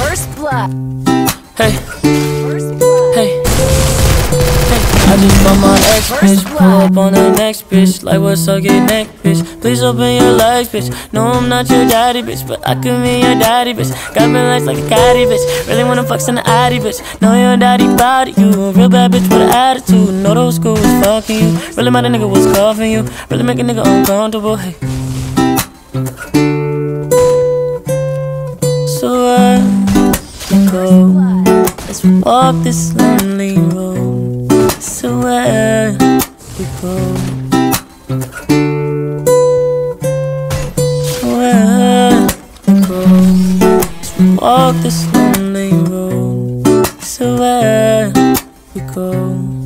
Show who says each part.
Speaker 1: First blood.
Speaker 2: Hey. Hey. Hey. I just bought my ex bitch, pull up on the next bitch. Like what's up, get neck bitch? Please open your legs bitch. No I'm not your daddy bitch But I could be your daddy bitch. Got me legs like a caddy bitch. Really wanna fuck some addy bitch. Know your daddy body. You a real bad bitch with an attitude. Know those girls fucking you. Really mad a nigga was coughing you. Really make a nigga uncomfortable. Hey. to go as we walk this lonely road. So where we go? Where we go? As we walk this lonely road. So where we go?